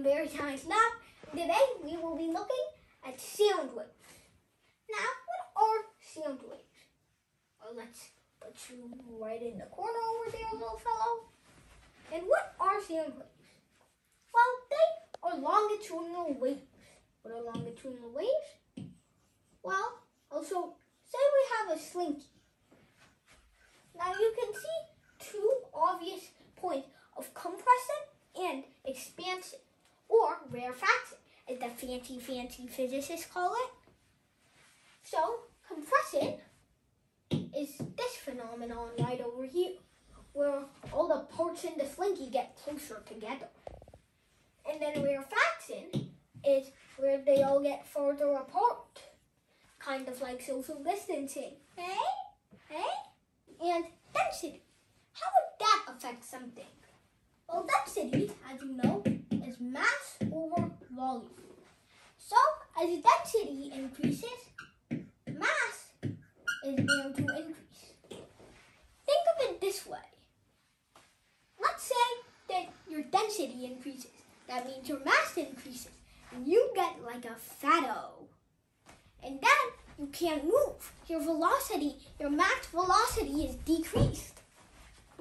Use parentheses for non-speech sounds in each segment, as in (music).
I'm Bari Science Lab. Today we will be looking at sound waves. Now, what are sound waves? Uh, well, let's put you right in the corner over there, little fellow. And what are sound waves? Well, they are longitudinal waves. What are longitudinal waves? Well, also, say we have a slinky. Now you can see two obvious points of compression and expansion, or rarefaction, as the fancy, fancy physicists call it. So, compression is this phenomenon right over here, where all the parts in the slinky get closer together. And then rarefaction is where they all get further apart, kind of like social distancing. Hey? Hey? And density. How would that affect something? Well, density, as you know, is mass over volume. So, as density increases, mass is going to increase. Think of it this way. Let's say that your density increases. That means your mass increases. And you get like a fatto. And then you can't move. Your velocity, your max velocity is decreased.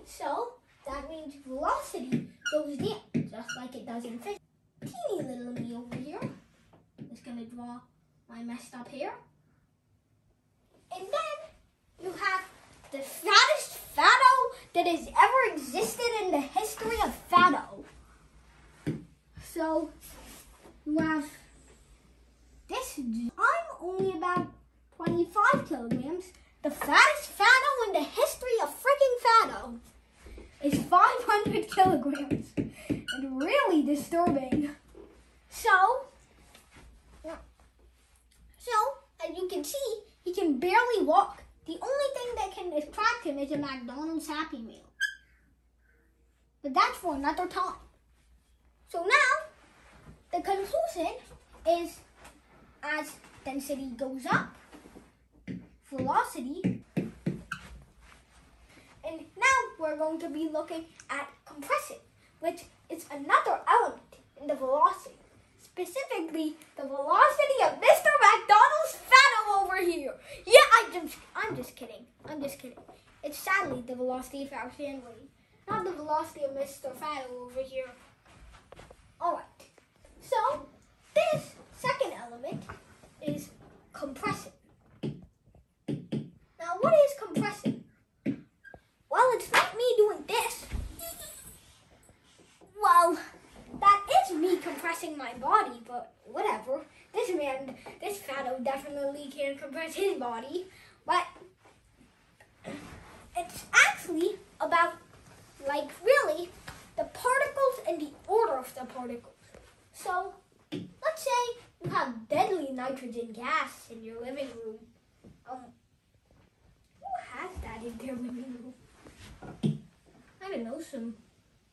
So, that means velocity goes down, just like it does in physics. Teeny little me over here is going to draw my messed up hair. And then you have the fattest fatto that has ever existed in the history of fatto. So you have this. I'm only about 25 kilograms. The fattest fatto in the history of freaking fatto is 500 kilograms and really disturbing. So, so as you can see, he can barely walk. The only thing that can attract him is a McDonald's Happy Meal. But that's for another time. So now, the conclusion is as density goes up, velocity and now we're going to be looking at compression, which is another element in the velocity. Specifically, the velocity of Mr. McDonald's Fatto over here. Yeah, I just, I'm just kidding. I'm just kidding. It's sadly the velocity of our family, not the velocity of Mr. Fatto over here. All right. So, this second element is compression. Now, what is compression? Well, it's not me doing this. Well, that is me compressing my body, but This man, this fatto definitely can compress his body, but it's actually about, like, really, the particles and the order of the particles. So, let's say you have deadly nitrogen gas in your living room. Um, who has that in their living room? I don't know, some.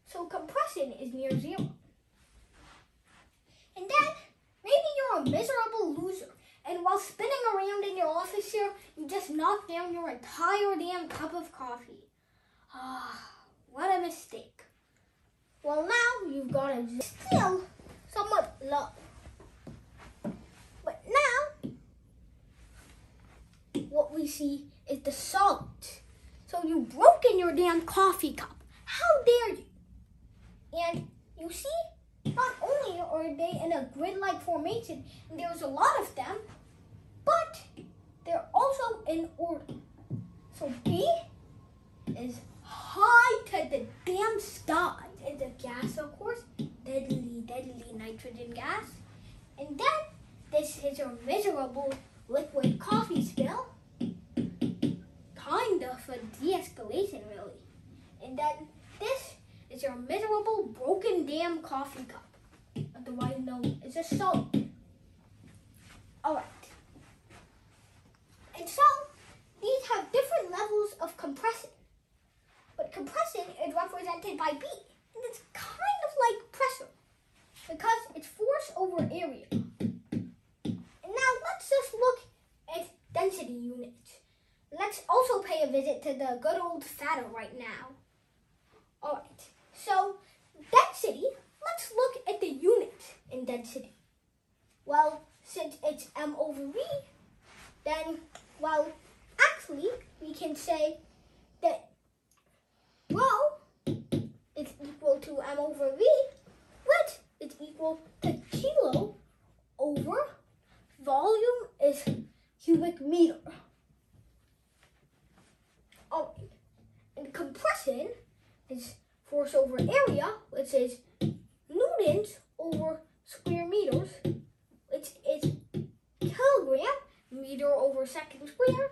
So compression is near zero. And then maybe you're miserable loser. And while spinning around in your office here, you just knocked down your entire damn cup of coffee. Ah, what a mistake. Well, now you've got to still somewhat low. But now, what we see is the salt. So you broke in your damn coffee cup. How dare you? And you see, not only are they in a grid-like formation, and there's a lot of them, but they're also in order. So B is high to the damn sky. It's a gas, of course, deadly, deadly nitrogen gas. And then this is a miserable liquid coffee spill kind of a de-escalation really. And then this is your miserable broken damn coffee cup. Otherwise known as a salt. Alright. And so these have different levels of compression. But compressing is represented by B. And it's kind of like pressure. Because it's force over area. And now let's just look at density units. Let's also pay a visit to the good old Fatto right now. Alright, so density, let's look at the units. density? Well, since it's m over v, then, well, actually, we can say that rho is equal to m over v, which is equal to kilo over volume is cubic meter. Alright, and compression is force over area, which is newtons over square meters, which is kilogram meter over second square,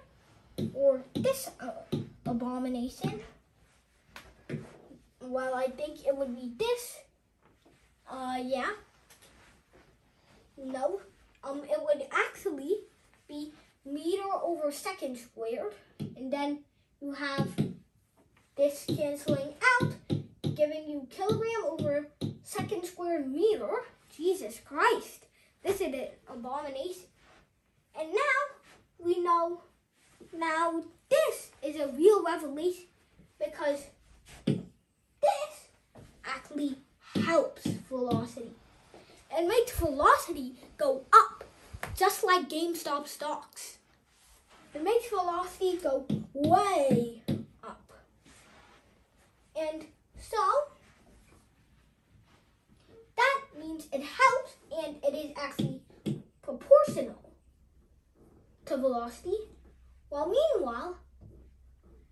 or this uh, abomination. Well, I think it would be this. Uh, yeah. No. Um, it would actually be meter over second squared, and then you have this canceling out, giving you kilogram over second squared meter. Jesus Christ, this is an abomination. And now we know, now this is a real revelation because this actually helps velocity and makes velocity go up, just like GameStop stocks. It makes velocity go way up. And so, that means it helps and it is actually proportional to velocity, while meanwhile,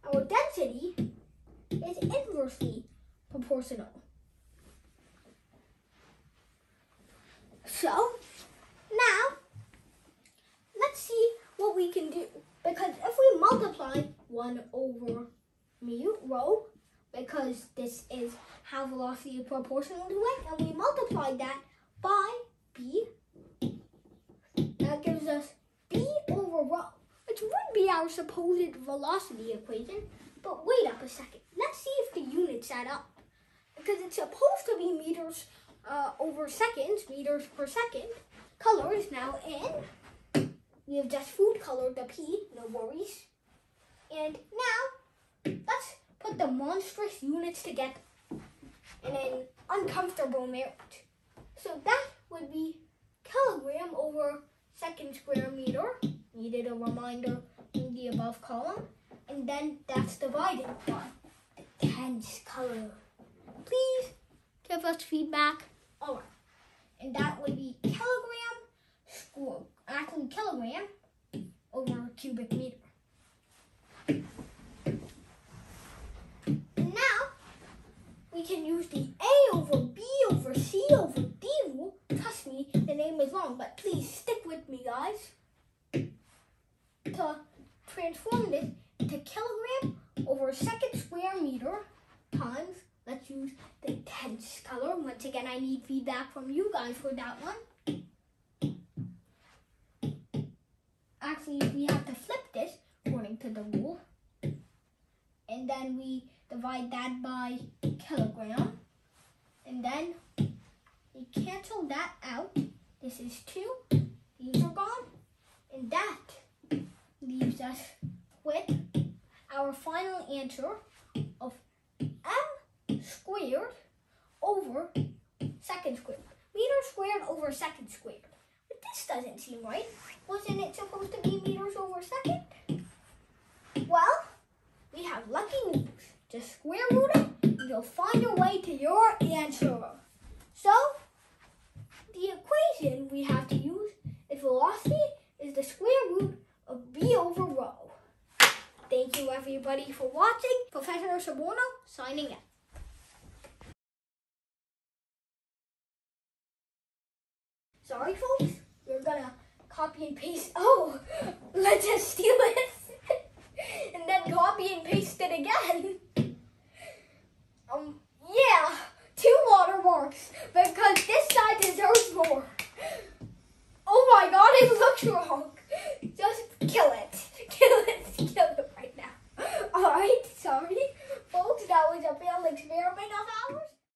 our density is inversely proportional. So, now, let's see what we can do. Because if we multiply 1 over mu, rho, because this is how velocity is proportional to it, and we multiply that by b, that gives us b over rho, which would be our supposed velocity equation. But wait up a second. Let's see if the units add up. Because it's supposed to be meters uh, over seconds, meters per second. Color is now in. We have just food colored the P, no worries. And now, let's put the monstrous units together in an uncomfortable marriage. So that would be kilogram over second square meter. Needed a reminder in the above column. And then that's divided by the tens color. Please give us feedback. Right. And that would be kilogram square, actually kilogram over cubic meter. And now we can use the A over B over C over D rule. Trust me, the name is long, but please stick with me, guys. To transform this into kilogram over second square meter times, let's use the. Once again, I need feedback from you guys for that one. Actually, we have to flip this according to the rule. And then we divide that by kilogram. And then we cancel that out. This is 2. These are gone. And that leaves us with our final answer of m squared over second squared. Meter squared over second squared. But this doesn't seem right. Wasn't it supposed to be meters over second? Well, we have lucky news. Just square root it, and you'll find your way to your answer. So, the equation we have to use is velocity is the square root of b over rho. Thank you everybody for watching. Professor Soborno signing out. Sorry folks, we're gonna copy and paste. Oh, (laughs) let's just steal (laughs) it. and then copy and paste it again. (laughs)